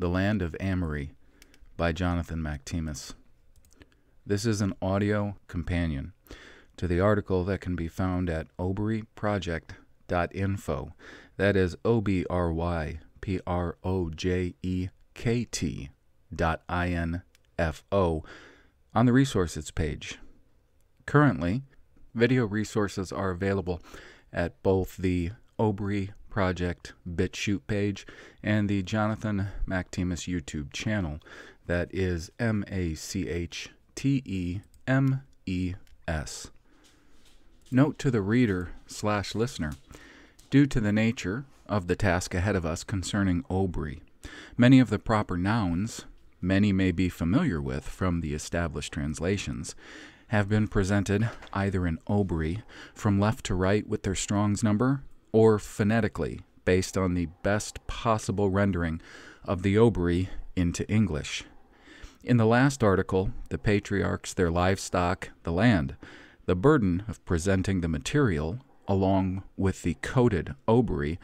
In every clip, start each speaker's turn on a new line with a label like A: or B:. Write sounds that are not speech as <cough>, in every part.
A: The Land of Amory by Jonathan Machtemes. This is an audio companion to the article that can be found at obryprojekt.info. That is O B R Y P R O J E K T dot I N F O on the resources page. Currently, video resources are available at both the Obry Project BitChute page and the Jonathan Machtemes YouTube channel. That is M A C H T E M E S. Note to the reader slash listener due to the nature of the task ahead of us concerning Obry, many of the proper nouns many may be familiar with from the established translations have been presented either in Obry from left to right with their Strong's number or phonetically based on the best possible rendering of the Obry into English. In the last article, the patriarchs, their livestock, the land, the burden of presenting the material, along with the coded Obry,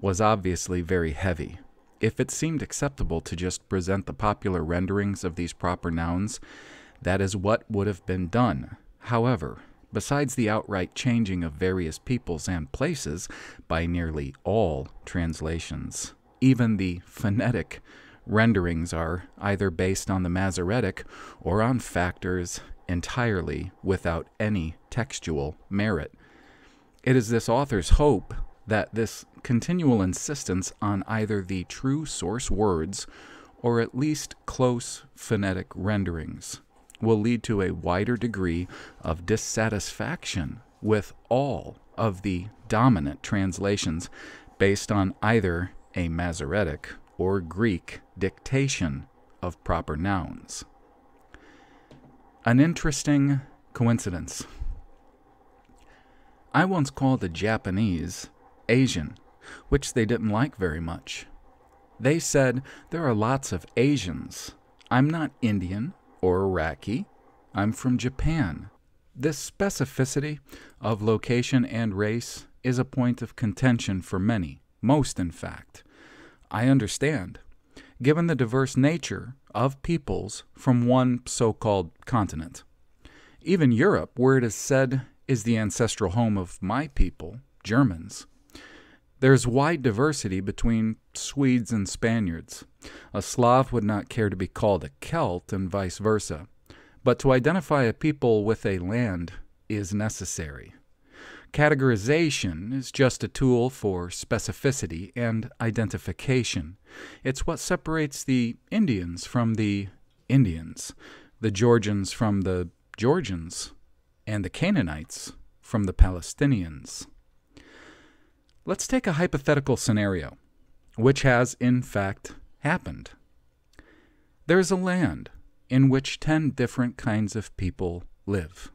A: was obviously very heavy. If it seemed acceptable to just present the popular renderings of these proper nouns, that is what would have been done. However, besides the outright changing of various peoples and places by nearly all translations, even the phonetic renderings are either based on the Masoretic or on factors entirely without any textual merit. It is this author's hope that this continual insistence on either the true source words or at least close phonetic renderings will lead to a wider degree of dissatisfaction with all of the dominant translations based on either a Masoretic or Greek dictation of proper nouns. An interesting coincidence. I once called the Japanese Asian, which they didn't like very much. They said there are lots of Asians. I'm not Indian or Iraqi. I'm from Japan. This specificity of location and race is a point of contention for many, most in fact. I understand, given the diverse nature of peoples from one so called continent. Even Europe, where it is said is the ancestral home of my people, Germans. There's wide diversity between Swedes and Spaniards. A Slav would not care to be called a Celt, and vice versa. But to identify a people with a land is necessary. Categorization is just a tool for specificity and identification. It's what separates the Indians from the Indians, the Georgians from the Georgians, and the Canaanites from the Palestinians. Let's take a hypothetical scenario, which has in fact happened. There is a land in which 10 different kinds of people live.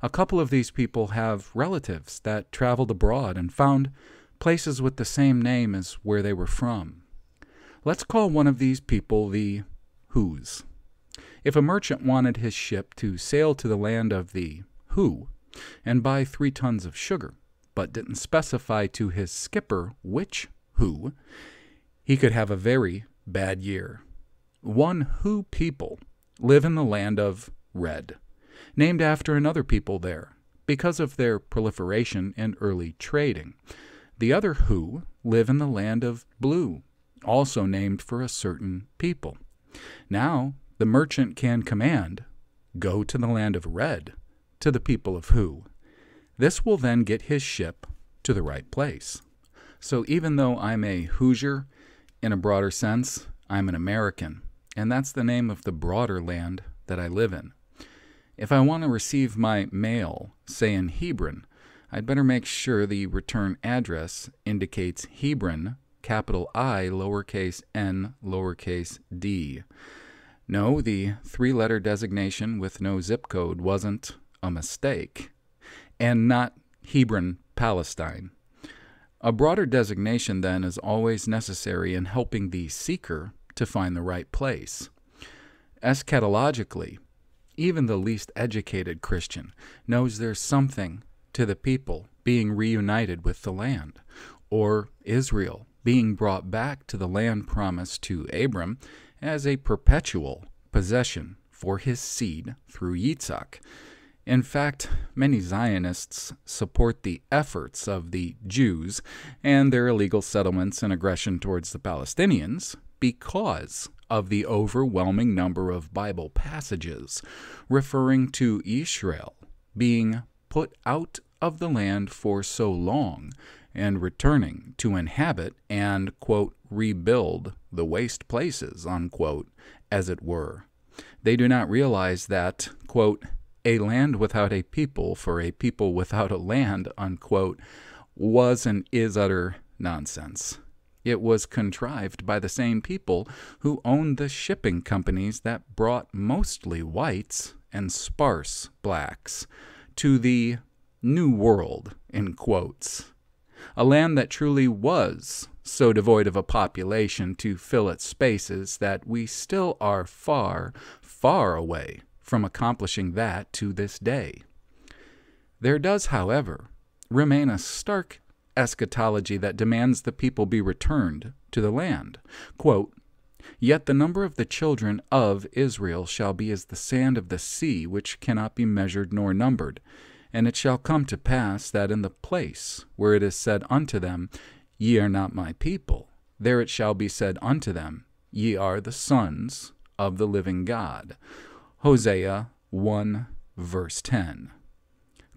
A: A couple of these people have relatives that traveled abroad and found places with the same name as where they were from. Let's call one of these people the Who's. If a merchant wanted his ship to sail to the land of the Who and buy three tons of sugar, but didn't specify to his skipper which Who, he could have a very bad year. One Who people live in the land of Red named after another people there because of their proliferation and early trading. The other Who live in the land of Blue, also named for a certain people. Now, the merchant can command, Go to the land of Red, to the people of Who. This will then get his ship to the right place. So even though I'm a Hoosier, in a broader sense, I'm an American, and that's the name of the broader land that I live in. If I want to receive my mail, say in Hebron, I'd better make sure the return address indicates Hebron, capital I, lowercase n, lowercase d. No, the three letter designation with no zip code wasn't a mistake, and not Hebron, Palestine. A broader designation, then, is always necessary in helping the seeker to find the right place. Eschatologically, even the least educated Christian knows there's something to the people being reunited with the land, or Israel being brought back to the land promised to Abram as a perpetual possession for his seed through Yitzhak. In fact, many Zionists support the efforts of the Jews and their illegal settlements and aggression towards the Palestinians because of the overwhelming number of Bible passages referring to Israel being put out of the land for so long and returning to inhabit and, quote, rebuild the waste places, unquote, as it were. They do not realize that, quote, a land without a people for a people without a land, unquote, was and is utter nonsense. It was contrived by the same people who owned the shipping companies that brought mostly whites and sparse blacks to the New World, in quotes. A land that truly was so devoid of a population to fill its spaces that we still are far, far away from accomplishing that to this day. There does, however, remain a stark eschatology that demands the people be returned to the land. Quote, Yet the number of the children of Israel shall be as the sand of the sea, which cannot be measured nor numbered. And it shall come to pass that in the place where it is said unto them, Ye are not my people, there it shall be said unto them, Ye are the sons of the living God. Hosea 1, verse 10.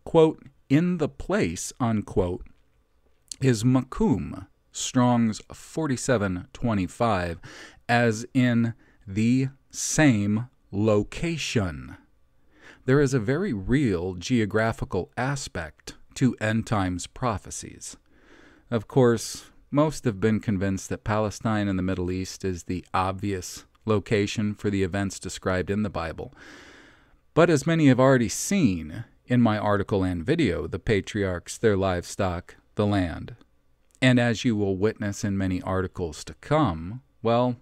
A: Quote, in the place, unquote, is makum, Strong's 4725, as in the same location. There is a very real geographical aspect to end times prophecies. Of course, most have been convinced that Palestine and the Middle East is the obvious location for the events described in the Bible. But as many have already seen in my article and video, the patriarchs, their livestock, the land, and as you will witness in many articles to come, well,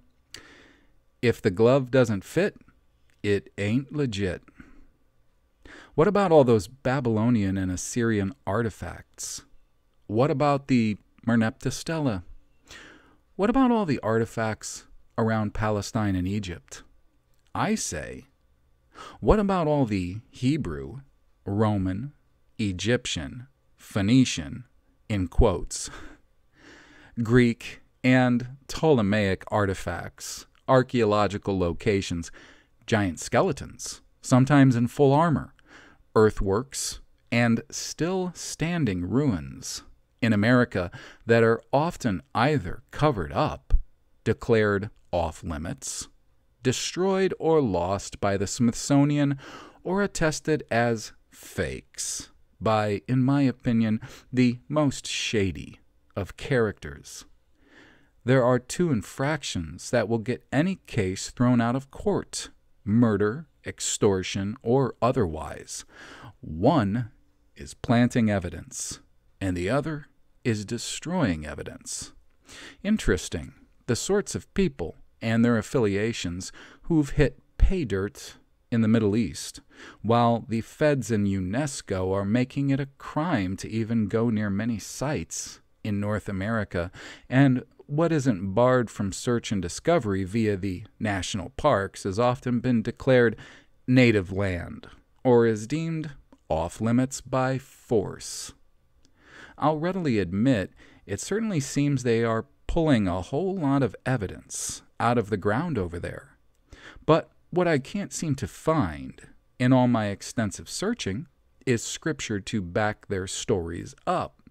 A: if the glove doesn't fit, it ain't legit. What about all those Babylonian and Assyrian artifacts? What about the Merneptah Stela? What about all the artifacts around Palestine and Egypt. I say, what about all the Hebrew, Roman, Egyptian, Phoenician, in quotes, Greek, and Ptolemaic artifacts, archaeological locations, giant skeletons, sometimes in full armor, earthworks, and still standing ruins in America that are often either covered up, declared off limits, destroyed or lost by the Smithsonian, or attested as fakes by, in my opinion, the most shady of characters. There are two infractions that will get any case thrown out of court murder, extortion, or otherwise. One is planting evidence, and the other is destroying evidence. Interesting, the sorts of people and their affiliations who've hit pay dirt in the Middle East, while the feds and UNESCO are making it a crime to even go near many sites in North America, and what isn't barred from search and discovery via the national parks has often been declared native land or is deemed off limits by force. I'll readily admit it certainly seems they are pulling a whole lot of evidence out of the ground over there. But what I can't seem to find in all my extensive searching is scripture to back their stories up.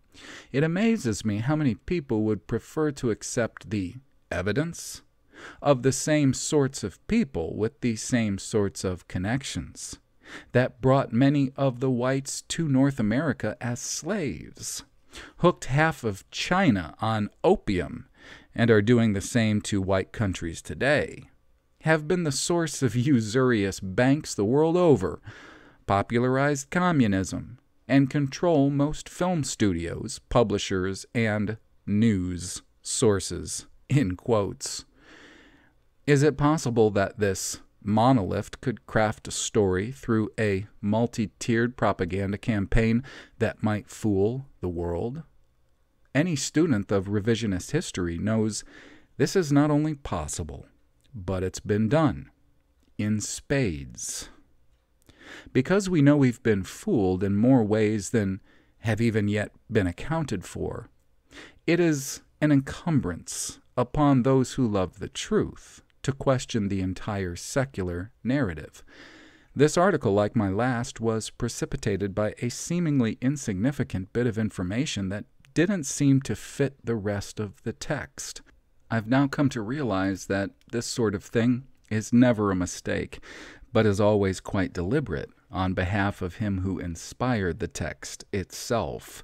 A: It amazes me how many people would prefer to accept the evidence of the same sorts of people with the same sorts of connections that brought many of the whites to North America as slaves hooked half of China on opium and are doing the same to white countries today, have been the source of <laughs> usurious banks the world over, popularized communism, and control most film studios, publishers, and news sources. In quotes. Is it possible that this Monolith could craft a story through a multi tiered propaganda campaign that might fool the world? Any student of revisionist history knows this is not only possible, but it's been done in spades. Because we know we've been fooled in more ways than have even yet been accounted for, it is an encumbrance upon those who love the truth to question the entire secular narrative. This article, like my last, was precipitated by a seemingly insignificant bit of information that didn't seem to fit the rest of the text. I've now come to realize that this sort of thing is never a mistake, but is always quite deliberate on behalf of him who inspired the text itself.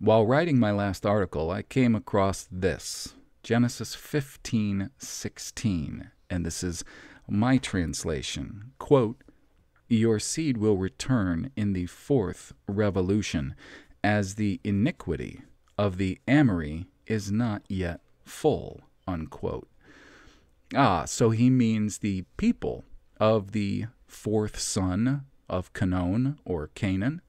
A: While writing my last article, I came across this Genesis 15:16, and this is my translation. Quote, Your seed will return in the fourth revolution, as the iniquity of the Amori is not yet full. Unquote. Ah, so he means the people of the fourth son of Canaan or Canaan?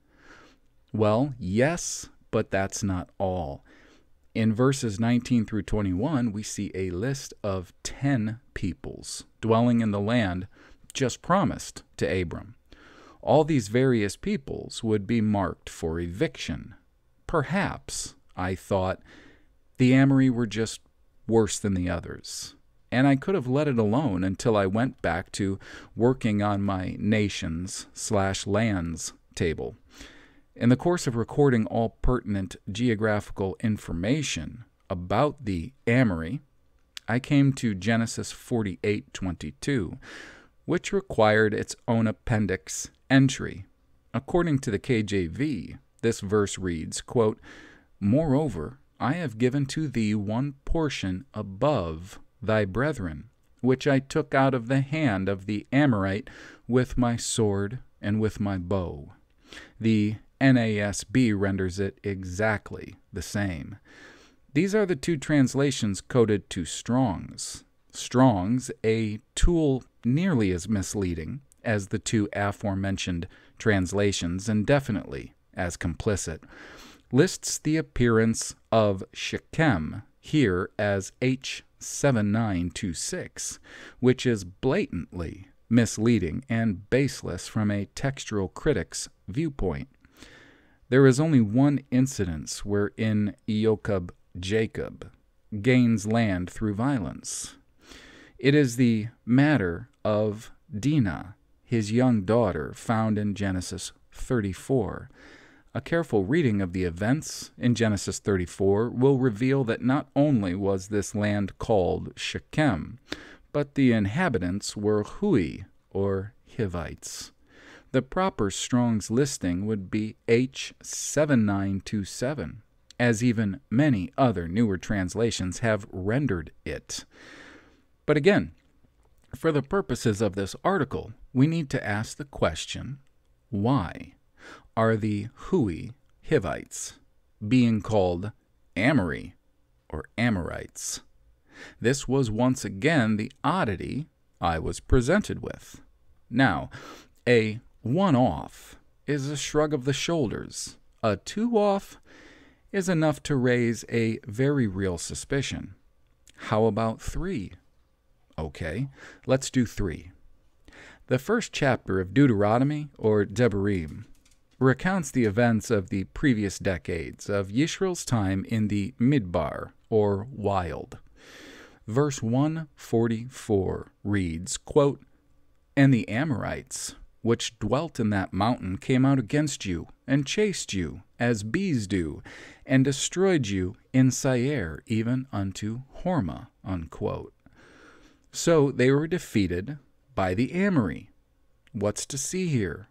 A: Well, yes, but that's not all. In verses 19 through 21, we see a list of 10 peoples dwelling in the land just promised to Abram. All these various peoples would be marked for eviction. Perhaps, I thought, the Amori were just worse than the others. And I could have let it alone until I went back to working on my nations slash lands table. In the course of recording all pertinent geographical information about the Amori, I came to Genesis 48:22, which required its own appendix entry. According to the KJV, this verse reads, quote, Moreover, I have given to thee one portion above thy brethren, which I took out of the hand of the Amorite with my sword and with my bow. The NASB renders it exactly the same. These are the two translations coded to Strong's. Strong's, a tool nearly as misleading as the two aforementioned translations, and definitely as complicit lists the appearance of Shechem here as H7926, which is blatantly misleading and baseless from a textual critic's viewpoint. There is only one incidence wherein Eokab Jacob gains land through violence. It is the matter of Dinah, his young daughter, found in Genesis 34. A careful reading of the events in Genesis 34 will reveal that not only was this land called Shechem, but the inhabitants were Hui, or Hivites. The proper Strong's listing would be H7927, as even many other newer translations have rendered it. But again, for the purposes of this article, we need to ask the question why? are the Hui Hivites, being called Amori or Amorites. This was once again the oddity I was presented with. Now, a one off is a shrug of the shoulders. A two off is enough to raise a very real suspicion. How about three? Okay, let's do three. The first chapter of Deuteronomy, or Devarim, recounts the events of the previous decades of Yisrael's time in the Midbar, or wild. Verse 144 reads, quote, And the Amorites, which dwelt in that mountain, came out against you, and chased you, as bees do, and destroyed you in Seir, even unto Hormah. Unquote. So they were defeated by the Amori. What's to see here?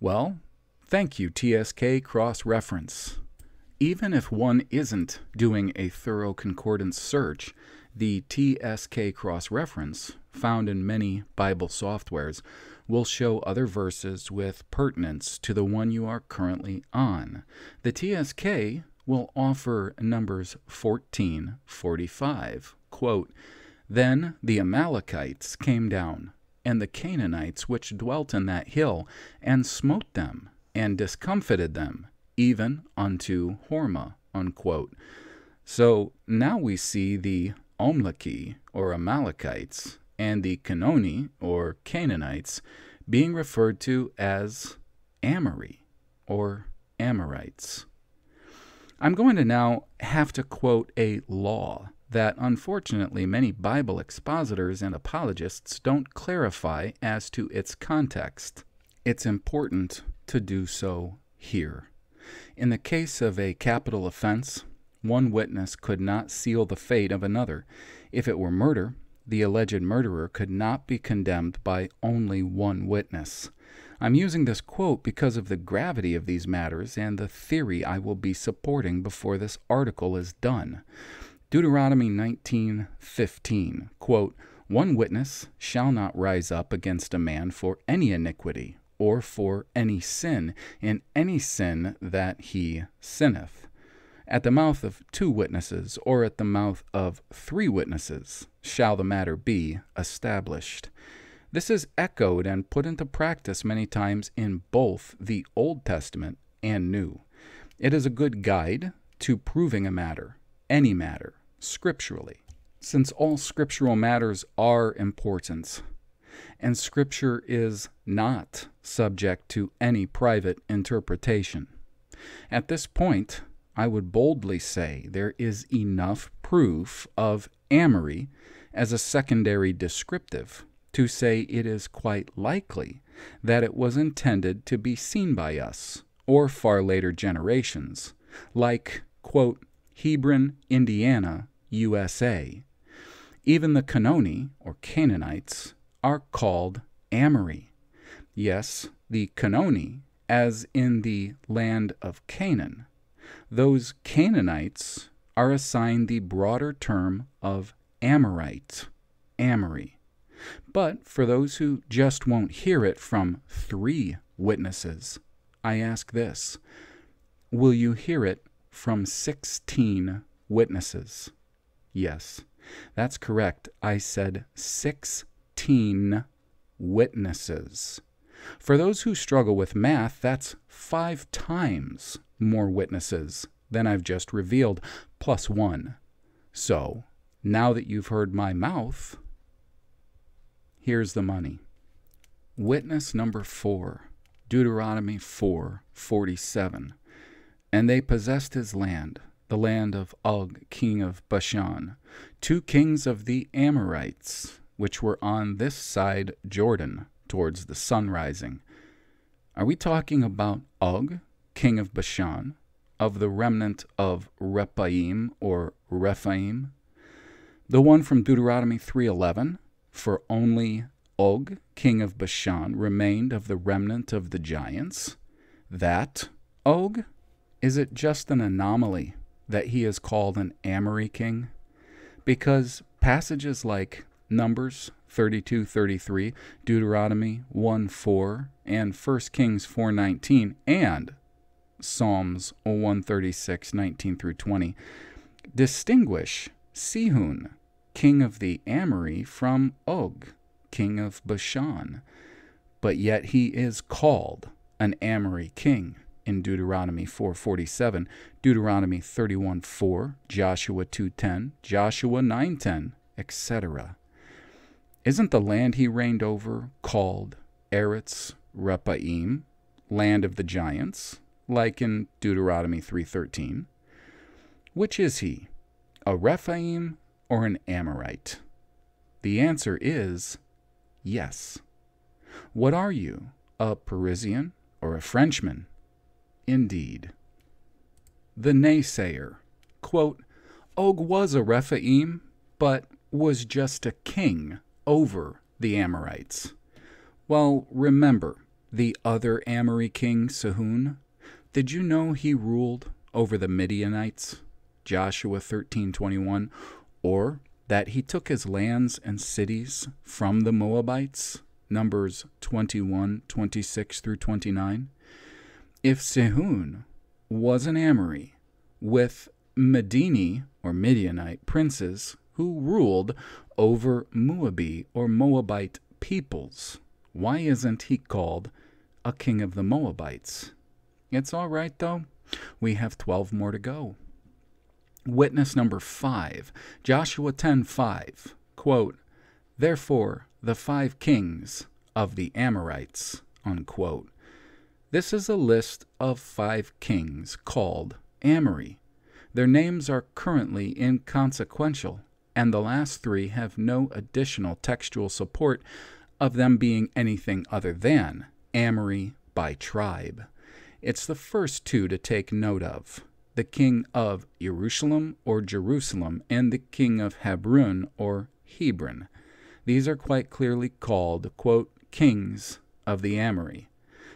A: Well, Thank you, TSK Cross Reference. Even if one isn't doing a thorough concordance search, the TSK Cross Reference, found in many Bible softwares, will show other verses with pertinence to the one you are currently on. The TSK will offer numbers 1445. Quote, Then the Amalekites came down, and the Canaanites which dwelt in that hill, and smote them and discomfited them, even unto Hormah. unquote. So now we see the Omlaki, or Amalekites, and the Canoni, or Canaanites, being referred to as Amori, or Amorites. I'm going to now have to quote a law that unfortunately many Bible expositors and apologists don't clarify as to its context. It's important to do so here. In the case of a capital offense, one witness could not seal the fate of another. If it were murder, the alleged murderer could not be condemned by only one witness. I'm using this quote because of the gravity of these matters and the theory I will be supporting before this article is done. Deuteronomy 19:15, quote, "One witness shall not rise up against a man for any iniquity or for any sin in any sin that he sinneth. At the mouth of two witnesses or at the mouth of three witnesses shall the matter be established." This is echoed and put into practice many times in both the Old Testament and New. It is a good guide to proving a matter, any matter, scripturally, since all scriptural matters are important, and Scripture is not subject to any private interpretation. At this point, I would boldly say there is enough proof of Amori as a secondary descriptive to say it is quite likely that it was intended to be seen by us or far later generations, like, quote, Hebron, Indiana, USA. Even the Canoni, or Canaanites, are called Amori. Yes, the Canoni, as in the land of Canaan. Those Canaanites are assigned the broader term of Amorite, Amori. But for those who just won't hear it from three witnesses, I ask this Will you hear it from 16 witnesses? Yes, that's correct. I said 16 witnesses. For those who struggle with math, that's five times more witnesses than I've just revealed, plus one. So, now that you've heard my mouth, here's the money. Witness number four, Deuteronomy 4 47. And they possessed his land the land of Og, king of Bashan, two kings of the Amorites, which were on this side Jordan, towards the sun rising. Are we talking about Og, king of Bashan, of the remnant of Rephaim or Rephaim? The one from Deuteronomy 3:11, for only Og, king of Bashan, remained of the remnant of the giants. That Og? Is it just an anomaly that he is called an Amori king? Because passages like Numbers 32 33, Deuteronomy 1 4, and 1 Kings 4 19, and Psalms 136 19 through 20 distinguish Sihon, king of the Amori, from Og, king of Bashan. But yet he is called an Amori king in Deuteronomy 4:47, Deuteronomy 31:4, Joshua 2:10, Joshua 9:10, etc. Isn't the land he reigned over called Eretz Rephaim, land of the giants, like in Deuteronomy 3:13? Which is he, a Rephaim or an Amorite? The answer is yes. What are you, a Parisian or a Frenchman? indeed. The naysayer, quote, Og was a Rephaim, but was just a king over the Amorites. Well, remember the other Amori king, Sihon? Did you know he ruled over the Midianites? Joshua 13:21 or that he took his lands and cities from the Moabites? Numbers 21:26 through 29. If Sihon was an Amori with Medini or Midianite princes who ruled over Moabi or Moabite peoples, why isn't he called a king of the Moabites? It's all right though. We have 12 more to go. Witness number 5, Joshua 10:5, quote, Therefore the five kings of the Amorites, unquote. This is a list of five kings called Amori. Their names are currently inconsequential, and the last three have no additional textual support of them being anything other than Amori by tribe. It's the first two to take note of the king of Jerusalem or Jerusalem and the king of Hebron or Hebron. These are quite clearly called, quote, kings of the Amori.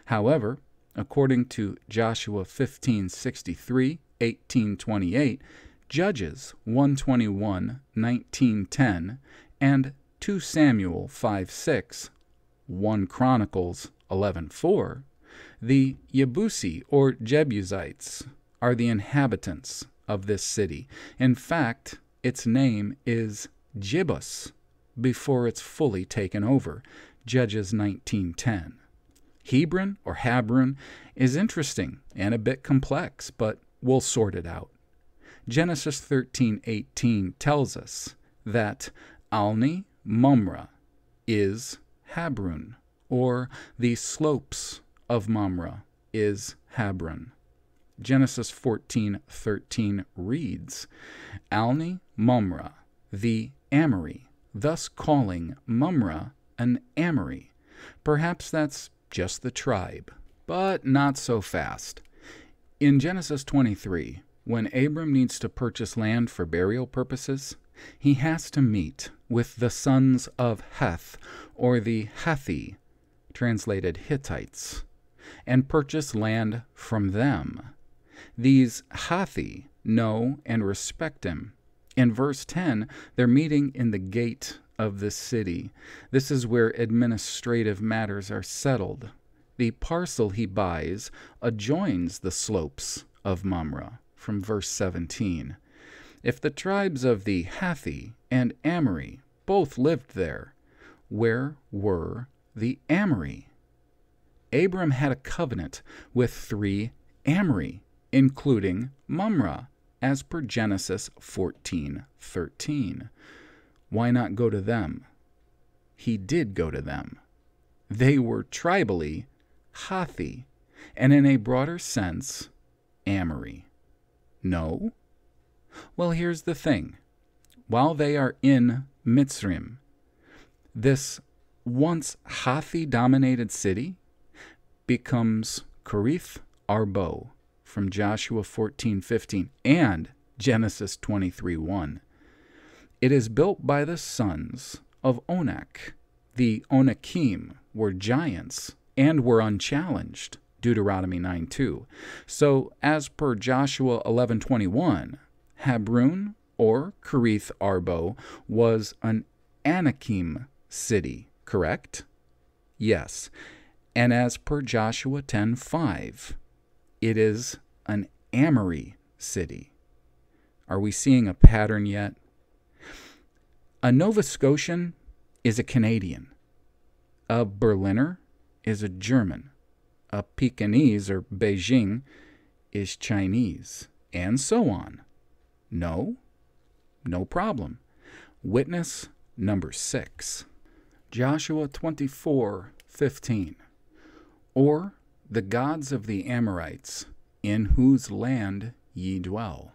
A: However, according to Joshua 1563, 1828, Judges 121, 1910, and 2 Samuel 5 6, 1 Chronicles 11 4, the Yebusi or Jebusites are the inhabitants of this city. In fact, its name is Jebus before it's fully taken over. Judges 19:10. Hebron or Habron is interesting and a bit complex, but we'll sort it out. Genesis 13:18 tells us that Alni Mamre is Habron, or the slopes of Mamre is Habron. Genesis 14:13 reads, Alni Mamre, the Amori, thus calling Mamre an Amori. Perhaps that's just the tribe, but not so fast. In Genesis 23, when Abram needs to purchase land for burial purposes, he has to meet with the sons of Heth, or the Hethi, translated Hittites, and purchase land from them. These Hethi know and respect him. In verse 10, they're meeting in the gate of the city. This is where administrative matters are settled. The parcel he buys adjoins the slopes of Mamre from verse 17. If the tribes of the Hathi and Amori both lived there, where were the Amori? Abram had a covenant with three Amori, including Mamre, as per Genesis 14:13. Why not go to them? He did go to them. They were tribally Hathi, and in a broader sense, Amori. No? Well, here's the thing. While they are in Mitzrim, this once Hathi dominated city becomes Kerith Arbo from Joshua 14:15 and Genesis 23:1. It is built by the sons of Onak. The Onakim were giants and were unchallenged. Deuteronomy 9 2. So, as per Joshua 11:21, Habron or Kerith Arbo was an Anakim city, correct? Yes. And as per Joshua 10:5, it is an Amori city. Are we seeing a pattern yet? A Nova Scotian is a Canadian. A Berliner is a German a Pekingese or Beijing is Chinese, and so on. No? No problem. Witness number 6. Joshua 24:15. Or the gods of the Amorites, in whose land ye dwell.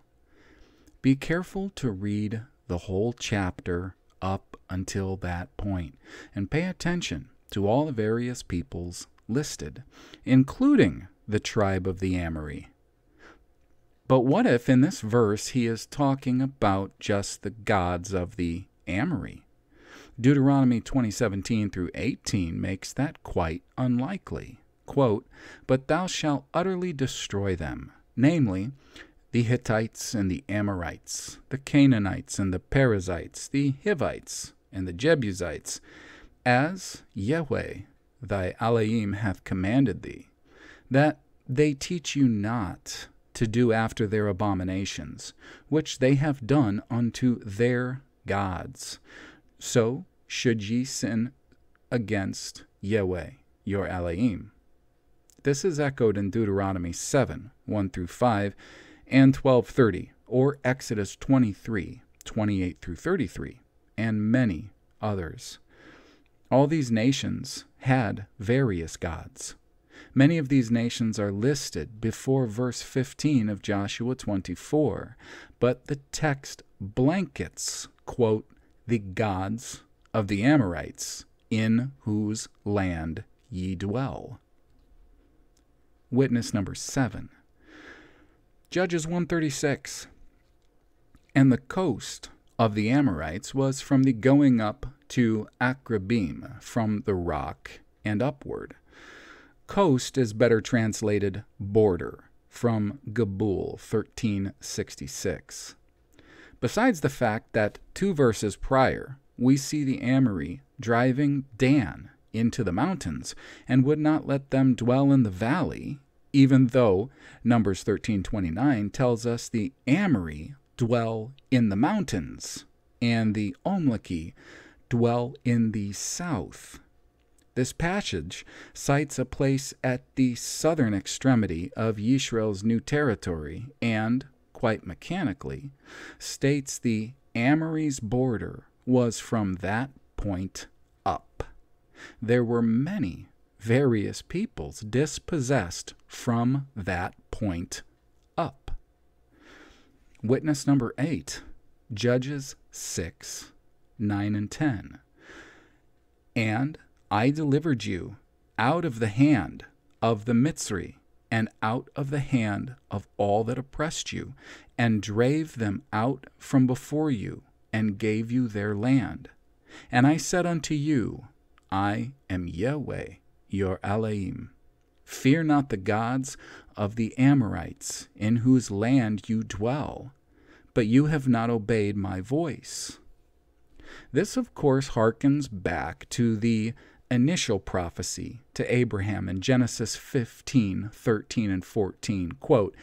A: Be careful to read the whole chapter up until that point, and pay attention to all the various peoples listed, including the tribe of the Amori. But what if in this verse he is talking about just the gods of the Amori? Deuteronomy 20:17 through 18 makes that quite unlikely. Quote, "But thou shalt utterly destroy them, namely, the Hittites and the Amorites, the Canaanites and the Perizzites, the Hivites and the Jebusites, as Yahweh thy Elohim hath commanded thee, that they teach you not to do after their abominations, which they have done unto their gods. So should ye sin against Yahweh, your Elohim. This is echoed in Deuteronomy 7 1 through 5 and 12:30, or Exodus 23, 28 through 33, and many others. All these nations had various gods. Many of these nations are listed before verse 15 of Joshua 24, but the text blankets, quote, the gods of the Amorites, in whose land ye dwell. Witness number 7. Judges 136. And the coast of the Amorites was from the going up to Akrabim, from the rock and upward. Coast is better translated border, from Gabul 1366. Besides the fact that two verses prior, we see the Amori driving Dan into the mountains and would not let them dwell in the valley, even though Numbers 13:29 tells us the Amori dwell in the mountains and the Omliki dwell in the south. This passage cites a place at the southern extremity of Yisrael's new territory and, quite mechanically, states the Amori's border was from that point up. There were many various peoples dispossessed from that point up. Witness number 8, Judges 6, 9 and 10. And I delivered you out of the hand of the Mitzri and out of the hand of all that oppressed you, and drave them out from before you, and gave you their land. And I said unto you, I am Yahweh, your Elohim. Fear not the gods of the Amorites, in whose land you dwell, but you have not obeyed my voice. This, of course, harkens back to the initial prophecy to Abraham in Genesis 15, 13, and 14. Quote,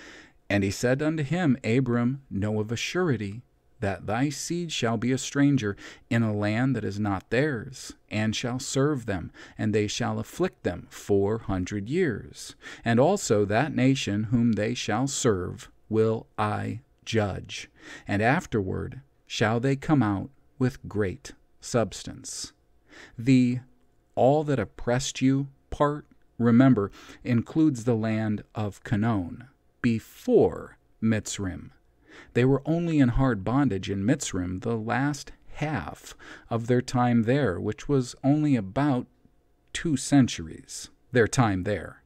A: And he said unto him, Abram, know of a surety that thy seed shall be a stranger in a land that is not theirs, and shall serve them, and they shall afflict them four hundred years. And also that nation whom they shall serve will I judge, and afterward shall they come out with great substance. The all that oppressed you part, remember, includes the land of Canaan before Mitzrim. They were only in hard bondage in Mitzrim the last half of their time there, which was only about two centuries, their time there.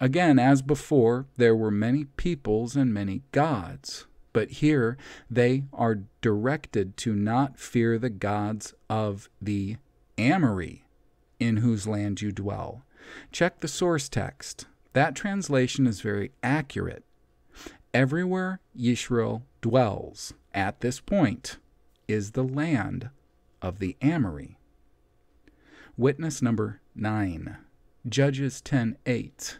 A: Again, as before, there were many peoples and many gods, but here they are directed to not fear the gods of the Amori, in whose land you dwell. Check the source text. That translation is very accurate. Everywhere Yisrael dwells at this point is the land of the Amori. Witness number 9, Judges 10:8.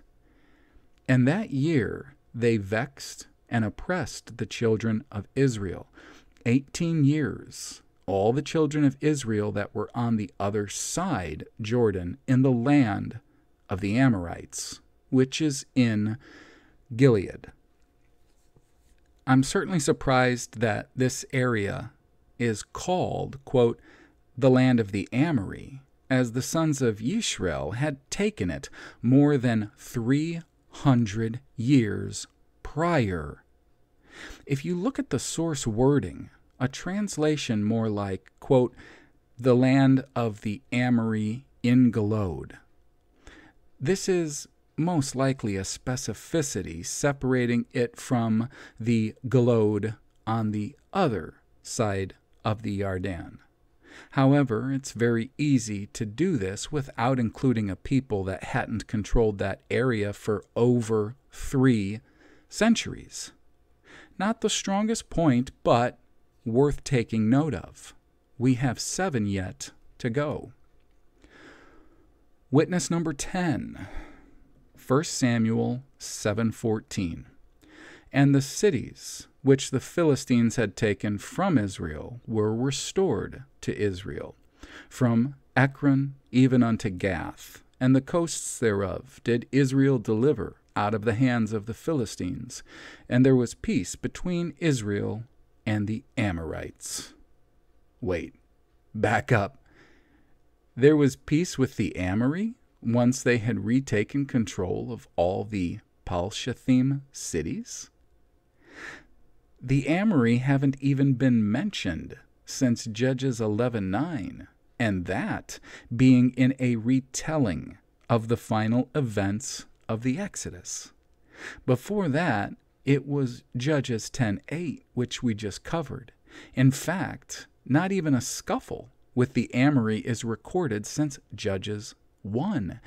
A: And that year they vexed and oppressed the children of Israel 18 years all the children of Israel that were on the other side Jordan in the land of the Amorites, which is in Gilead. I'm certainly surprised that this area is called, quote, the land of the Amori, as the sons of Yisrael had taken it more than 300 years prior. If you look at the source wording a translation more like, quote, the land of the Amori in Galod. This is most likely a specificity separating it from the Galod on the other side of the Yarden. However, it's very easy to do this without including a people that hadn't controlled that area for over three centuries. Not the strongest point, but worth taking note of. We have seven yet to go. Witness number 10, 1 Samuel 7:14. And the cities which the Philistines had taken from Israel were restored to Israel, from Ekron even unto Gath, and the coasts thereof did Israel deliver out of the hands of the Philistines, and there was peace between Israel and the Amorites. Wait, back up. There was peace with the Amori once they had retaken control of all the Palshathim cities? The Amori haven't even been mentioned since Judges 11:9, and that being in a retelling of the final events of the Exodus. Before that, it was Judges 10:8, which we just covered. In fact, not even a scuffle with the Amori is recorded since Judges 1,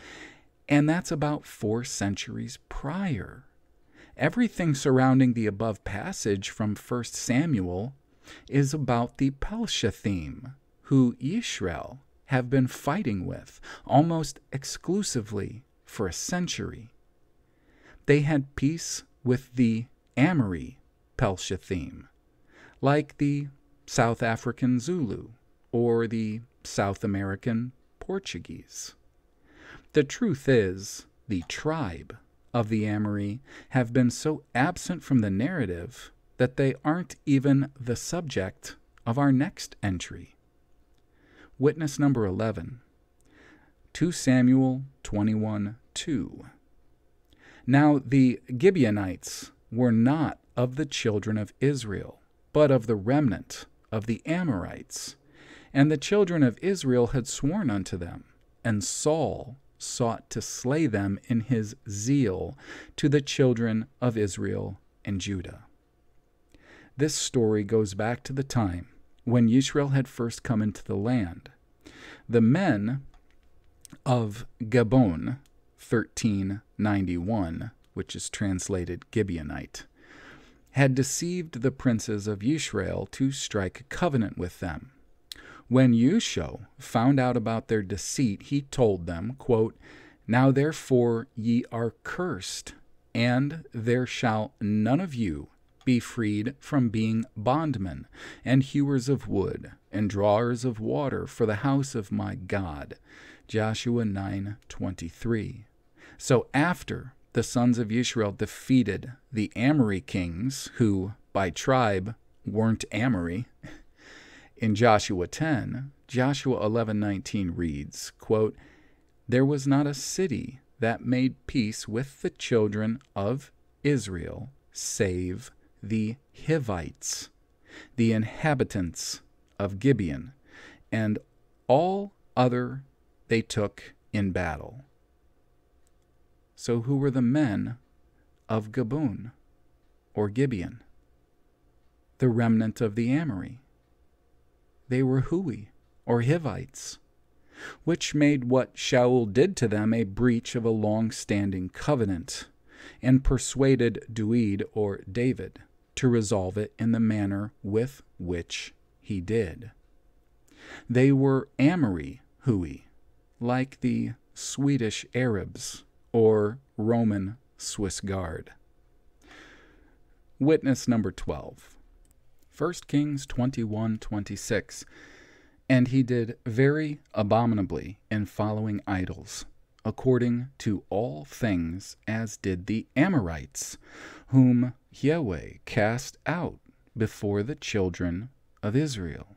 A: and that's about four centuries prior. Everything surrounding the above passage from 1 Samuel is about the Pelshathim, who Yisrael have been fighting with almost exclusively for a century. They had peace with the Amori Pelshathim, like the South African Zulu or the South American Portuguese. The truth is, the tribe of the Amori have been so absent from the narrative that they aren't even the subject of our next entry. Witness number 11, 2 Samuel 21 2. Now the Gibeonites were not of the children of Israel, but of the remnant of the Amorites. And the children of Israel had sworn unto them, and Saul sought to slay them in his zeal to the children of Israel and Judah. This story goes back to the time when Israel had first come into the land. The men of Gabon, 1391, which is translated Gibeonite, had deceived the princes of Israel to strike a covenant with them. When Yusho found out about their deceit, he told them, quote, Now therefore ye are cursed, and there shall none of you be freed from being bondmen, and hewers of wood, and drawers of water for the house of my God. Joshua 9:23. So after the sons of Israel defeated the Amori kings, who by tribe weren't Amori, <laughs> in Joshua 10, Joshua 11:19 reads, quote, "There was not a city that made peace with the children of Israel save the Hivites, the inhabitants of Gibeon, and all other they took in battle." So who were the men of Gabon or Gibeon? The remnant of the Amori they were Hui, or Hivites, which made what Shaul did to them a breach of a long standing covenant, and persuaded Duid, or David, to resolve it in the manner with which he did. They were Amori Hui, like the Swedish Arabs or Roman Swiss Guard. Witness number 12. 1 Kings 21 26. And he did very abominably in following idols, according to all things as did the Amorites, whom Yahweh cast out before the children of Israel.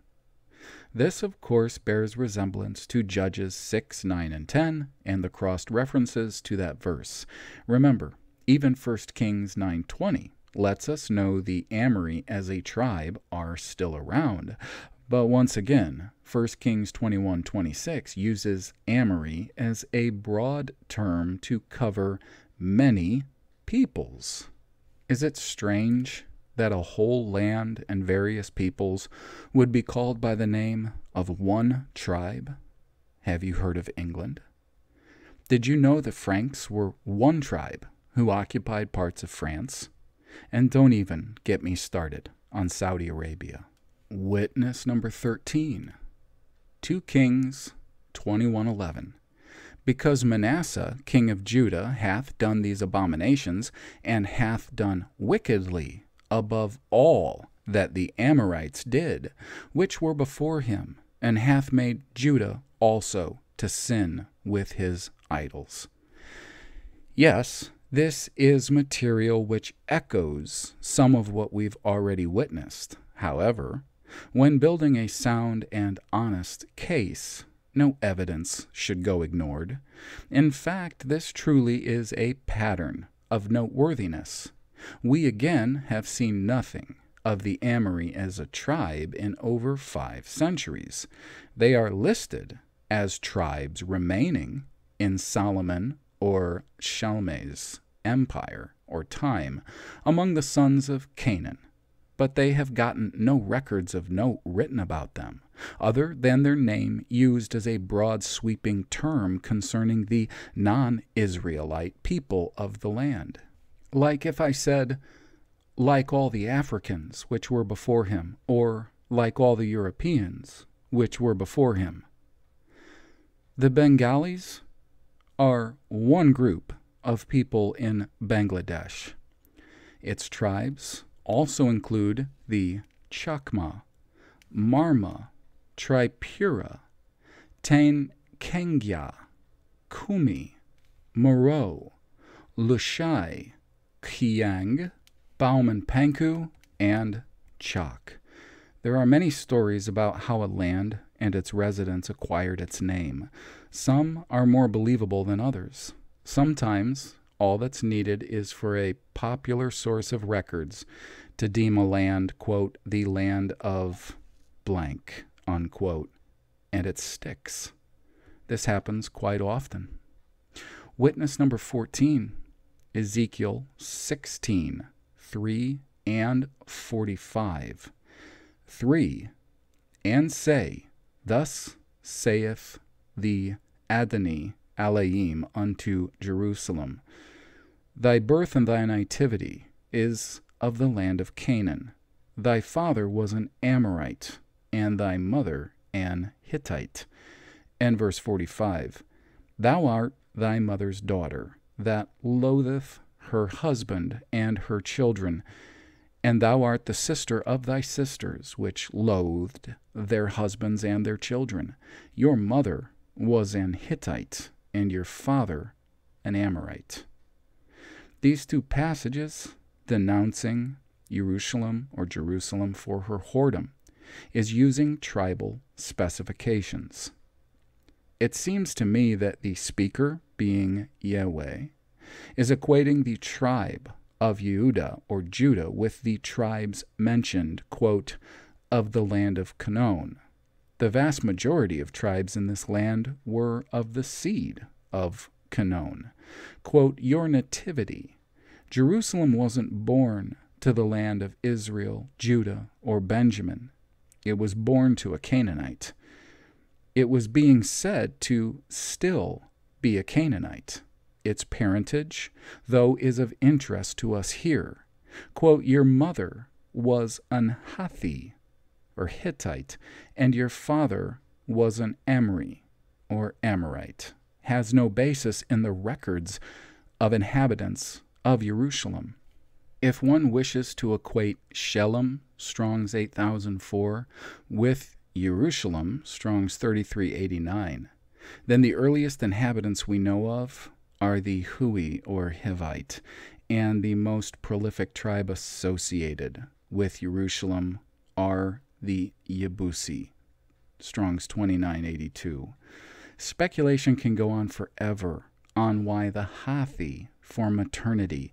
A: This, of course, bears resemblance to Judges 6, 9, and 10, and the crossed references to that verse. Remember, even 1 Kings 9:20 lets us know the Amori as a tribe are still around. But once again, 1 Kings 21:26 uses Amori as a broad term to cover many peoples. Is it strange that a whole land and various peoples would be called by the name of one tribe? Have you heard of England? Did you know the Franks were one tribe who occupied parts of France? And don't even get me started on Saudi Arabia. Witness number 13 2 Kings 21:11 Because Manasseh, king of Judah, hath done these abominations, and hath done wickedly above all that the Amorites did, which were before him, and hath made Judah also to sin with his idols. Yes, This is material which echoes some of what we've already witnessed. However, when building a sound and honest case, no evidence should go ignored. In fact, this truly is a pattern of noteworthiness. We again have seen nothing of the Amori as a tribe in over five centuries. They are listed as tribes remaining in Solomon or Shalma's empire or time among the sons of Canaan but they have gotten no records of note written about them, other than their name used as a broad sweeping term concerning the non Israelite people of the land. Like if I said, like all the Africans which were before him, or like all the Europeans which were before him. The Bengalis are one group of people in Bangladesh. Its tribes also include the Chakma, Marma, Tripura, Tain Kengya, Kumi, Moro, Lushai, Kiang, Bauman Panku, and Chak. There are many stories about how a land and its residents acquired its name. Some are more believable than others. Sometimes all that's needed is for a popular source of records to deem a land, quote, the land of blank, unquote, and it sticks. This happens quite often. Witness number 14, Ezekiel 16, 3 and 45. 3. And say, Thus saith the Adonai Alaim unto Jerusalem Thy birth and thy nativity is of the land of Canaan. Thy father was an Amorite, and thy mother an Hittite. And verse 45 Thou art thy mother's daughter, that loatheth her husband and her children, and thou art the sister of thy sisters, which loathed their husbands and their children. Your mother was an Hittite, and your father an Amorite. These two passages denouncing Jerusalem or Jerusalem for her whoredom is using tribal specifications. It seems to me that the speaker, being Yahweh, is equating the tribe of Yehuda or Judah with the tribes mentioned, quote, of the land of Canaan. The vast majority of tribes in this land were of the seed of Canaan. Quote, Your nativity. Jerusalem wasn't born to the land of Israel, Judah, or Benjamin. It was born to a Canaanite. It was being said to still be a Canaanite. Its parentage, though, is of interest to us here. Quote, Your mother was an Hathi, or Hittite, and your father was an Amori, or Amorite has no basis in the records of inhabitants of Jerusalem. If one wishes to equate Shelem, Strong's 8004, with Jerusalem, Strong's 3389, then the earliest inhabitants we know of are the Hui or Hivite, and the most prolific tribe associated with Jerusalem are the Yebusi, Strong's 2982. Speculation can go on forever on why the Hathi for maternity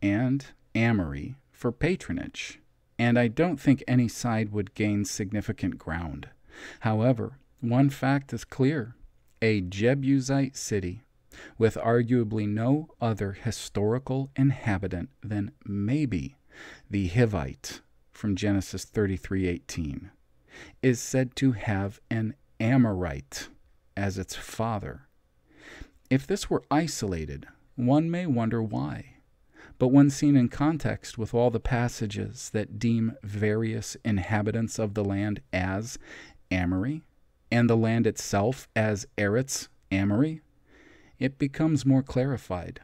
A: and Amori for patronage, and I don't think any side would gain significant ground. However, one fact is clear a Jebusite city with arguably no other historical inhabitant than maybe the Hivite from Genesis 33:18 is said to have an Amorite as its father. If this were isolated, one may wonder why. But when seen in context with all the passages that deem various inhabitants of the land as Amori, and the land itself as Eretz Amori, it becomes more clarified.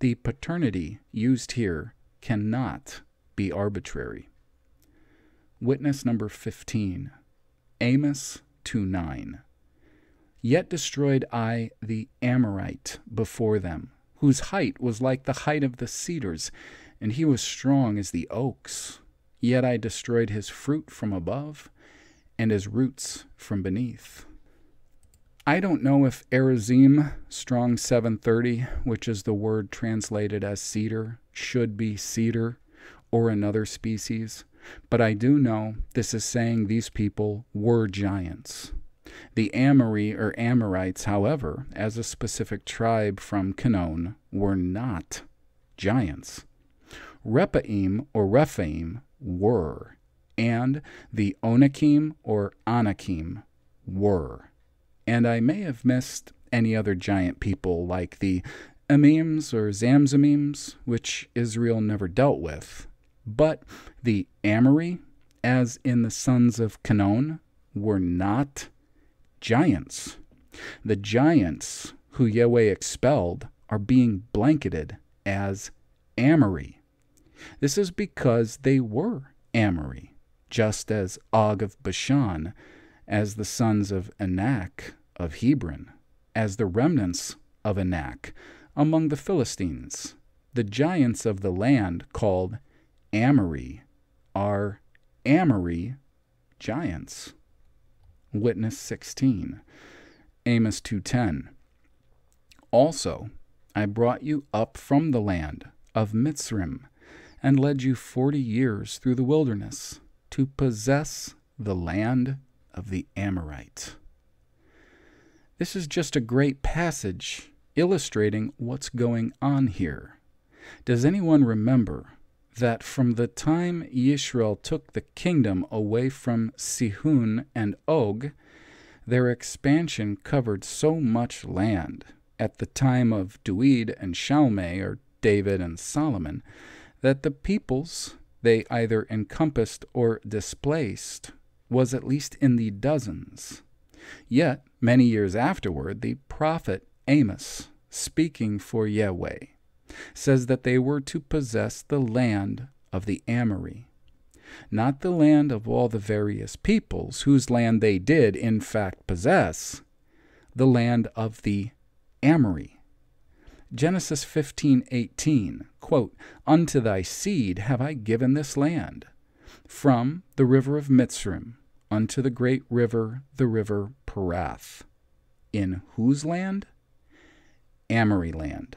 A: The paternity used here cannot be arbitrary. Witness number 15, Amos 2 9. Yet destroyed I the Amorite before them, whose height was like the height of the cedars, and he was strong as the oaks. Yet I destroyed his fruit from above, and his roots from beneath. I don't know if Arazim Strong 730, which is the word translated as cedar, should be cedar or another species, but I do know this is saying these people were giants. The Amori or Amorites, however, as a specific tribe from Canaan, were not giants. Rephaim or Rephaim were, and the Onakim or Anakim were. And I may have missed any other giant people like the Amims or Zamzamims, which Israel never dealt with. But the Amori, as in the sons of Canaan, were not giants. The giants who Yahweh expelled are being blanketed as Amori. This is because they were Amori, just as Og of Bashan, as the sons of Anak of Hebron, as the remnants of Anak among the Philistines. The giants of the land called Amori are Amori giants. Witness 16, Amos 2:10. Also, I brought you up from the land of Mitzrim and led you 40 years through the wilderness to possess the land of the Amorite. This is just a great passage illustrating what's going on here. Does anyone remember that from the time Yisrael took the kingdom away from Sihon and Og, their expansion covered so much land at the time of Duid and Shalmei, or David and Solomon, that the peoples they either encompassed or displaced was at least in the dozens. Yet, many years afterward, the prophet Amos, speaking for Yahweh, says that they were to possess the land of the Amori, not the land of all the various peoples whose land they did in fact possess, the land of the Amori. Genesis 15:18, quote, "Unto thy seed have I given this land, from the river of Mitzrim unto the great river, the river Perath." In whose land? Amori land.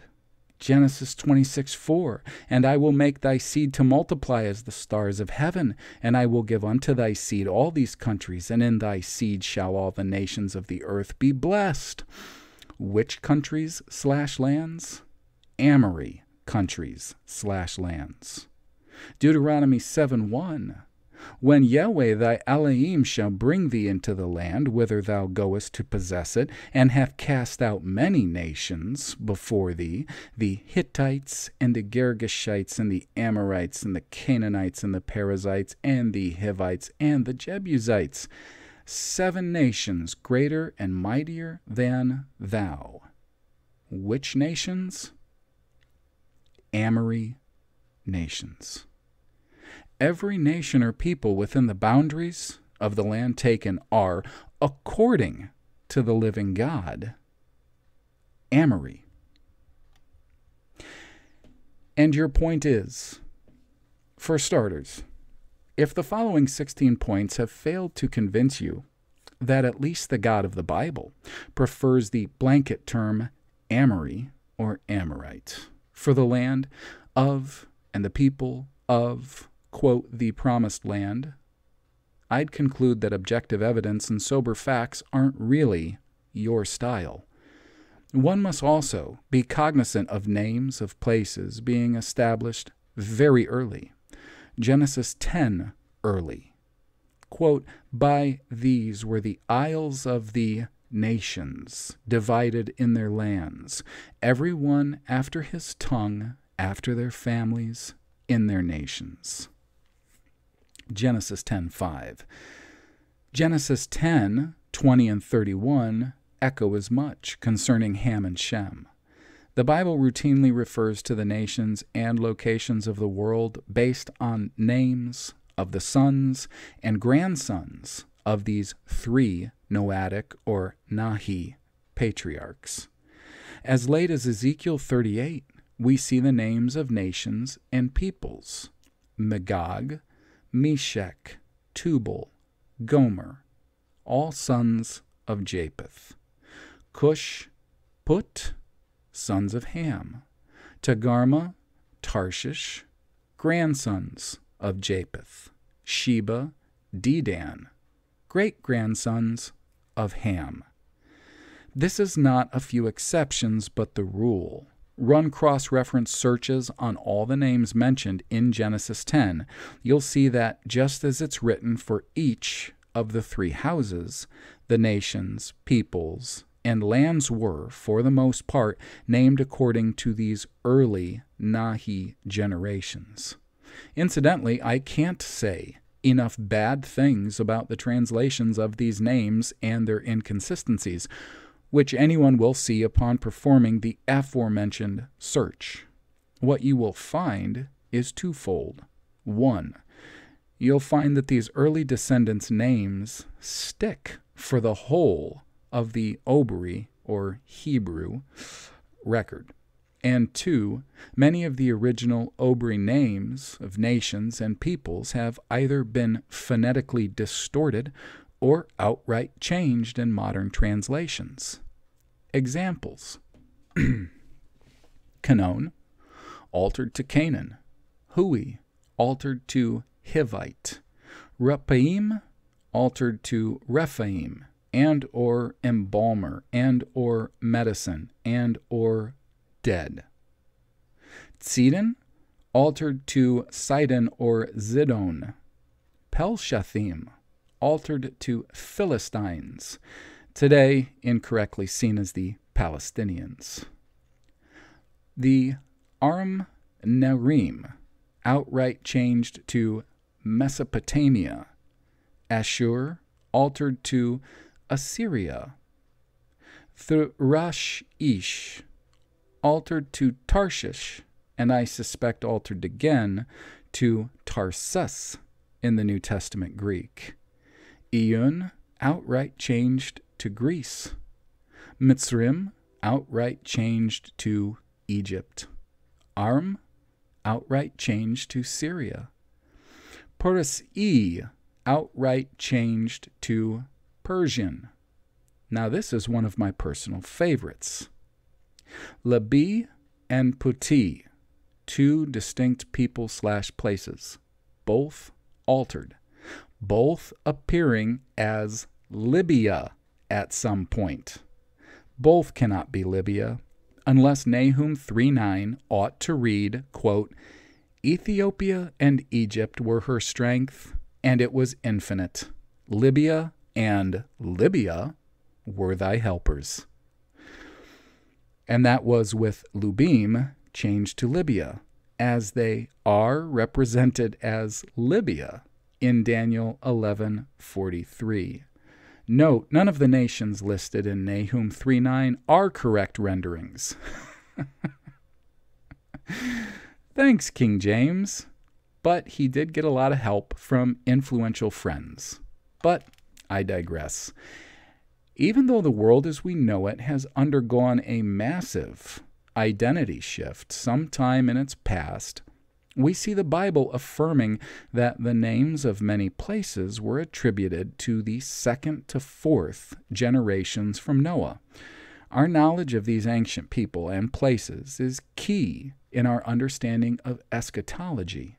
A: Genesis 26 4 And I will make thy seed to multiply as the stars of heaven, and I will give unto thy seed all these countries, and in thy seed shall all the nations of the earth be blessed. Which countries slash lands? Amori countries slash lands. Deuteronomy 7 1 when Yahweh thy Elohim shall bring thee into the land whither thou goest to possess it, and have cast out many nations before thee, the Hittites, and the Girgashites, and the Amorites, and the Canaanites, and the Perizzites, and the Hivites, and the Jebusites, seven nations greater and mightier than thou. Which nations? Amori nations every nation or people within the boundaries of the land taken are, according to the living God, Amori. And your point is, for starters, if the following 16 points have failed to convince you that at least the God of the Bible prefers the blanket term Amori or Amorite for the land of and the people of quote, the promised land, I'd conclude that objective evidence and sober facts aren't really your style. One must also be cognizant of names of places being established very early. Genesis 10 early. Quote, By these were the isles of the nations, divided in their lands, every one after his tongue, after their families, in their nations. Genesis 10:5. Genesis 10, 20 and 31 echo as much concerning Ham and Shem. The Bible routinely refers to the nations and locations of the world based on names of the sons and grandsons of these three Noahic or Nahi patriarchs. As late as Ezekiel 38, we see the names of nations and peoples Magog, Meshech, Tubal, Gomer, all sons of Japheth, Cush, Put, sons of Ham, Togarmah, Tarshish, grandsons of Japheth, Sheba, Dedan, great grandsons of Ham. This is not a few exceptions, but the rule. Run cross reference searches on all the names mentioned in Genesis 10. You'll see that just as it's written for each of the three houses, the nations, peoples, and lands were, for the most part, named according to these early Nahi generations. Incidentally, I can't say enough bad things about the translations of these names and their inconsistencies, which anyone will see upon performing the aforementioned search. What you will find is twofold. One, you'll find that these early descendants' names stick for the whole of the Obri, or Hebrew, record. And two, many of the original Obri names of nations and peoples have either been phonetically distorted or outright changed in modern translations. Examples <clears throat> Canon, altered to Canaan. Hui, altered to Hivite. Rephaim, altered to Rephaim, and or embalmer, and or medicine, and or dead. Tzidon, altered to Sidon or Zidon. Pelshathim, altered to Philistines, today incorrectly seen as the Palestinians. The Arm Narim, outright changed to Mesopotamia. Ashur, altered to Assyria. Thrash Ish, altered to Tarshish, and I suspect altered again to Tarsus in the New Testament Greek. Iyun, outright changed to Greece. Mitzrim, outright changed to Egypt. Arm, outright changed to Syria. Porus-E, outright changed to Persian. Now, this is one of my personal favorites. Labi and Puti, two distinct people slash places, both altered, both appearing as Libya at some point. Both cannot be Libya, unless Nahum 3.9 ought to read, quote, Ethiopia and Egypt were her strength, and it was infinite. Libya and Libya were thy helpers and that was with Lubim changed to Libya, as they are represented as Libya in Daniel 11:43. Note, none of the nations listed in Nahum 3:9 are correct renderings. <laughs> Thanks, King James. But he did get a lot of help from influential friends. But I digress. Even though the world as we know it has undergone a massive identity shift sometime in its past, we see the Bible affirming that the names of many places were attributed to the second to fourth generations from Noah. Our knowledge of these ancient people and places is key in our understanding of eschatology.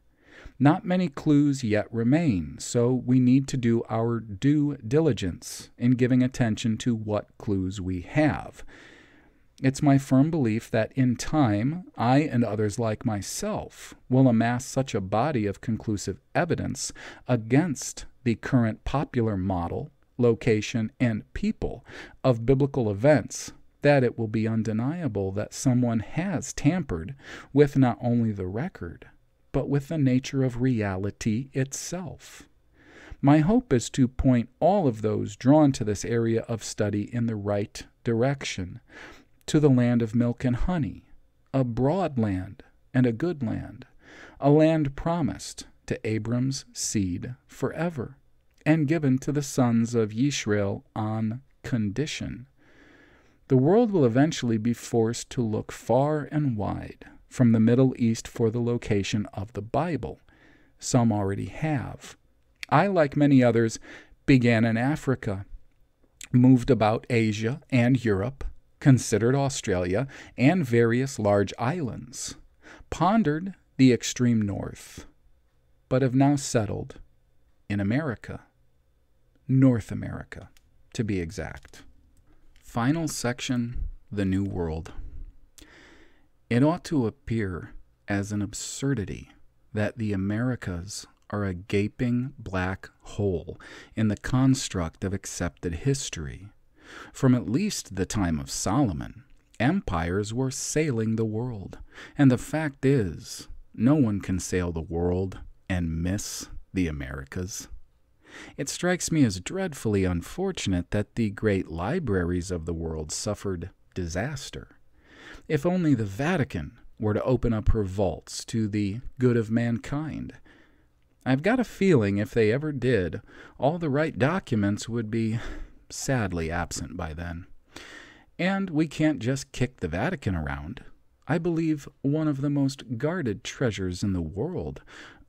A: Not many clues yet remain, so we need to do our due diligence in giving attention to what clues we have. It's my firm belief that in time, I and others like myself will amass such a body of conclusive evidence against the current popular model, location, and people of biblical events that it will be undeniable that someone has tampered with not only the record, but with the nature of reality itself. My hope is to point all of those drawn to this area of study in the right direction, to the land of milk and honey, a broad land and a good land, a land promised to Abram's seed forever, and given to the sons of Yisrael on condition. the world will eventually be forced to look far and wide from the Middle East for the location of the Bible. Some already have. I, like many others, began in Africa, moved about Asia and Europe, considered Australia and various large islands, pondered the extreme north, but have now settled in America, North America, to be exact. Final section The New World. It ought to appear as an absurdity that the Americas are a gaping black hole in the construct of accepted history. From at least the time of Solomon, empires were sailing the world, and the fact is, no one can sail the world and miss the Americas. It strikes me as dreadfully unfortunate that the great libraries of the world suffered disaster. If only the Vatican were to open up her vaults to the good of mankind. I've got a feeling if they ever did, all the right documents would be sadly absent by then. And we can't just kick the Vatican around. I believe one of the most guarded treasures in the world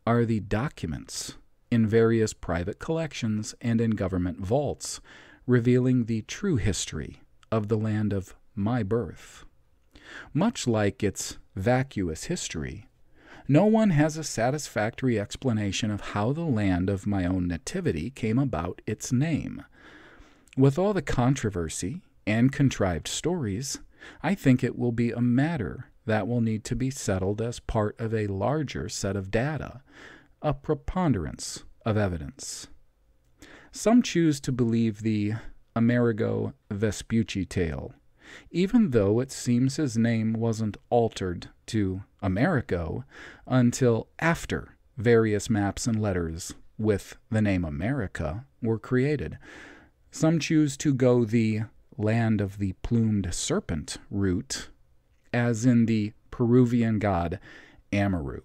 A: are the documents in various private collections and in government vaults, revealing the true history of the land of my birth. Much like its vacuous history, no one has a satisfactory explanation of how the land of my own nativity came about its name. With all the controversy and contrived stories, I think it will be a matter that will need to be settled as part of a larger set of data, a preponderance of evidence. Some choose to believe the Amerigo Vespucci tale, even though it seems his name wasn't altered to Amerigo until after various maps and letters with the name America were created. Some choose to go the land of the plumed serpent route, as in the Peruvian god Amaru.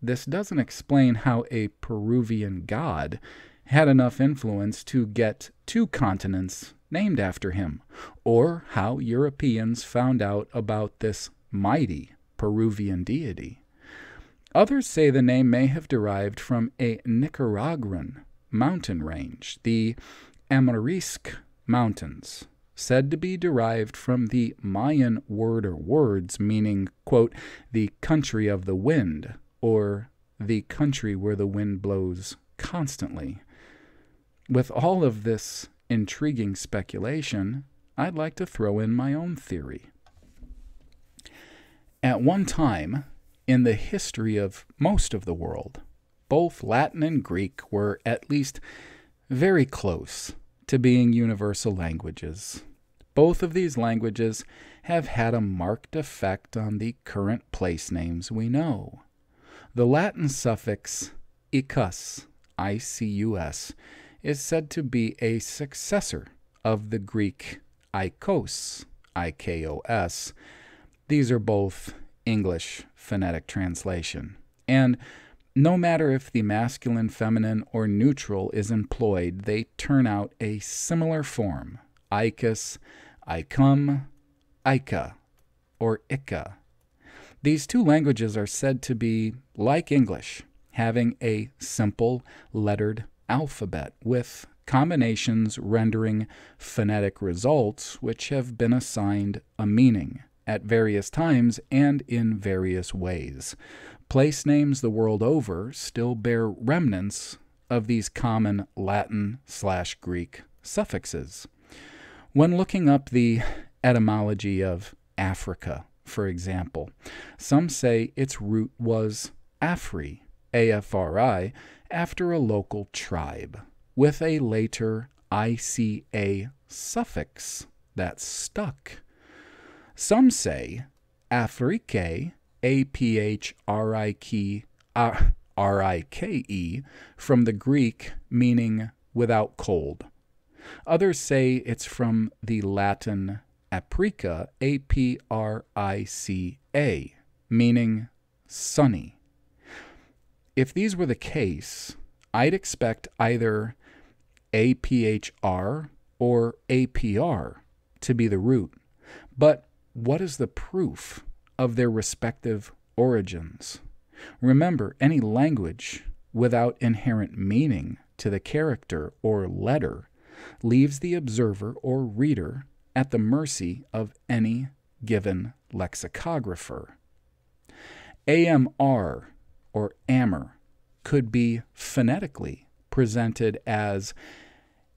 A: This doesn't explain how a Peruvian god had enough influence to get two continents named after him, or how Europeans found out about this mighty Peruvian deity. Others say the name may have derived from a Nicaraguan mountain range, the Amerrisque Mountains, said to be derived from the Mayan word or words meaning, quote, the country of the wind, or the country where the wind blows constantly. With all of this intriguing speculation, I'd like to throw in my own theory. At one time, in the history of most of the world, both Latin and Greek were at least very close to being universal languages. Both of these languages have had a marked effect on the current place names we know. The Latin suffix icus, I-C-U-S, is said to be a successor of the Greek ikos, I-K-O-S. These are both English phonetic translation. And no matter if the masculine, feminine, or neutral is employed, they turn out a similar form icus, icum, ica, or ica. These two languages are said to be like English, having a simple lettered alphabet with combinations rendering phonetic results which have been assigned a meaning at various times and in various ways. Place names the world over still bear remnants of these common Latin slash Greek suffixes. When looking up the etymology of Africa, for example. Some say its root was Afri, A-F-R-I, after a local tribe, with a later ICA suffix that stuck. Some say A-P-H-R-I-K-E, from the Greek meaning without cold. Others say it's from the Latin aprica, A P R I C A, meaning sunny. If these were the case, I'd expect either APHR or APR to be the root, But what is the proof of their respective origins? Remember, any language without inherent meaning to the character or letter leaves the observer or reader at the mercy of any given lexicographer. AMR or AMER could be phonetically presented as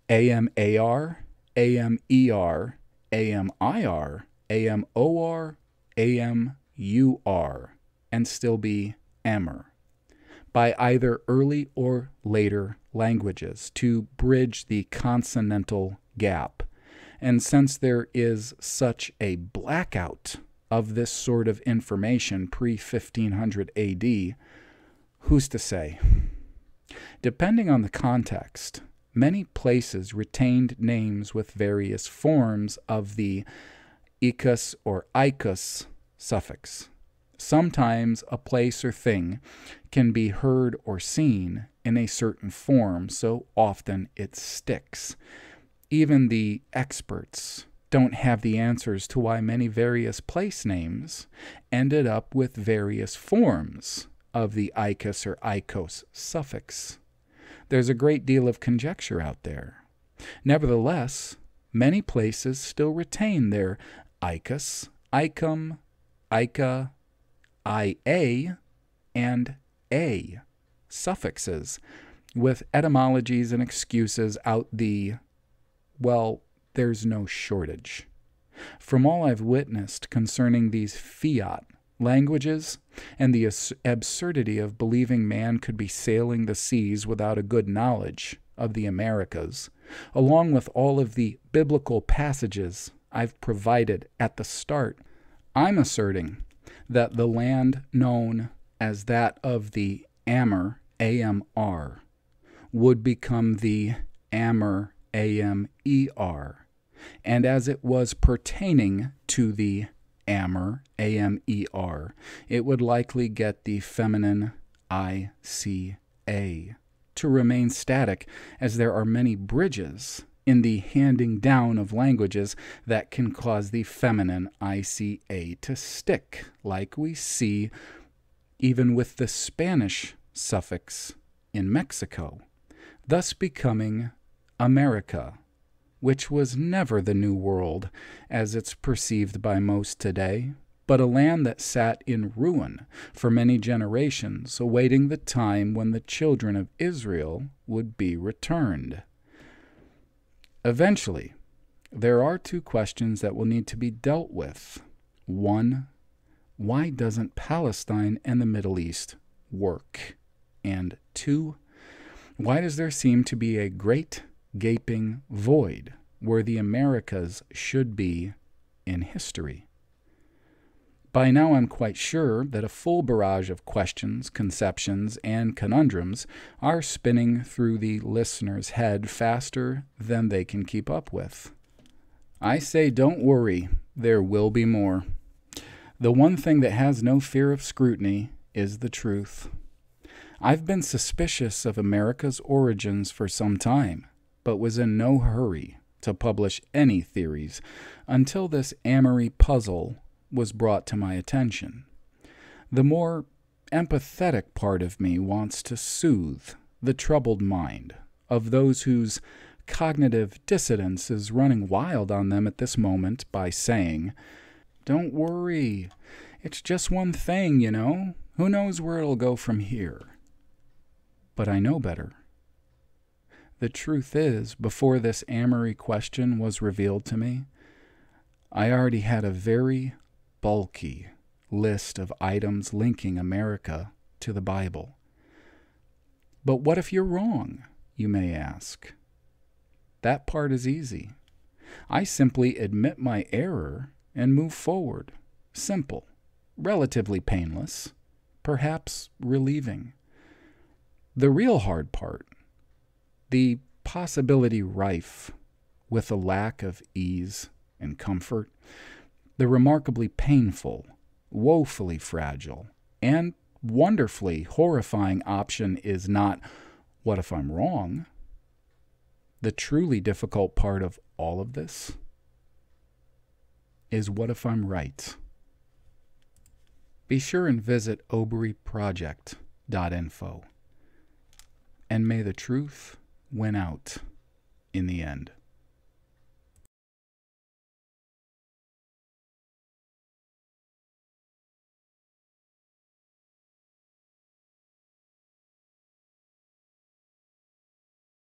A: AMAR, AMER, AMIR, AMOR, AMUR, and still be AMER by either early or later languages to bridge the consonantal gap. And since there is such a blackout of this sort of information pre 1500 AD, who's to say? Depending on the context, many places retained names with various forms of the icus or icus suffix. Sometimes a place or thing can be heard or seen in a certain form, so often it sticks. Even the experts don't have the answers to why many various place names ended up with various forms of the icus or icos suffix. There's a great deal of conjecture out there. Nevertheless, many places still retain their icus, icum, ica, ia, and a suffixes with etymologies and excuses out the, well, there's no shortage. From all I've witnessed concerning these fiat languages and the absurdity of believing man could be sailing the seas without a good knowledge of the Americas, along with all of the biblical passages I've provided at the start, I'm asserting that the land known as that of the Amer, AMR, would become the Amer, AMER, and as it was pertaining to the Amer, A M E R, it would likely get the feminine I C A to remain static, as there are many bridges in the handing down of languages that can cause the feminine ICA to stick, like we see even with the Spanish suffix in Mexico, thus becoming America which was never the New World as it's perceived by most today, but a land that sat in ruin for many generations, awaiting the time when the children of Israel would be returned. Eventually, there are two questions that will need to be dealt with. One, why doesn't Palestine and the Middle East work? And two, why does there seem to be a great gaping void where the Americas should be in history. By now, I'm quite sure that a full barrage of questions, conceptions, and conundrums are spinning through the listener's head faster than they can keep up with. I say, don't worry, there will be more. The one thing that has no fear of scrutiny is the truth. I've been suspicious of America's origins for some time but was in no hurry to publish any theories until this Amori puzzle was brought to my attention. The more empathetic part of me wants to soothe the troubled mind of those whose cognitive dissonance is running wild on them at this moment by saying, Don't worry, it's just one thing, you know. Who knows where it'll go from here? But I know better. The truth is, before this Amori question was revealed to me, I already had a very bulky list of items linking America to the Bible. But what if you're wrong, you may ask? That part is easy. I simply admit my error and move forward. Simple, relatively painless, perhaps relieving. The real hard part the possibility rife with a lack of ease and comfort, the remarkably painful, woefully fragile, and wonderfully horrifying option is not, what if I'm wrong? The truly difficult part of all of this? is What If I'm Right? Be sure and visit obryprojekt.info. And may the truth win out in the end.